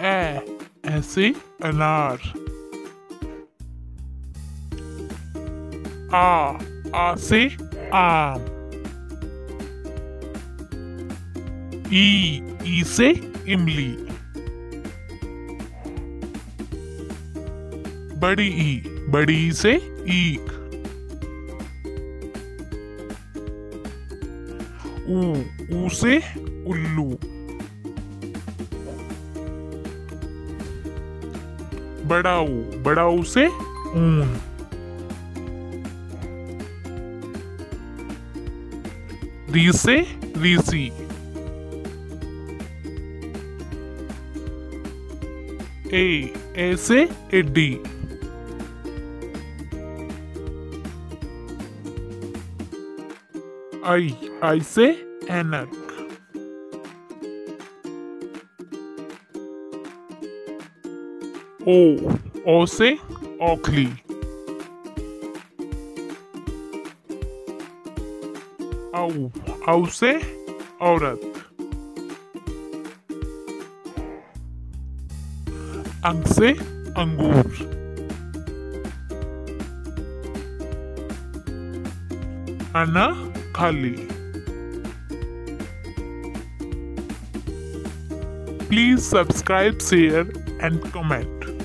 ए। ऐसे अनार। आ आ आम। ई ई से इमली। बड़ी ई बड़ी ई से ईख। ऊ ऊ से उल्लू। बड़ा बड़ाऊ से? ऊन। री से रीसी। ए ए से एडी। आई आई से ऐनक ओ ओ से औखली औ औ से औरत अंग से अंगूर अना खाली Please subscribe, share, and comment.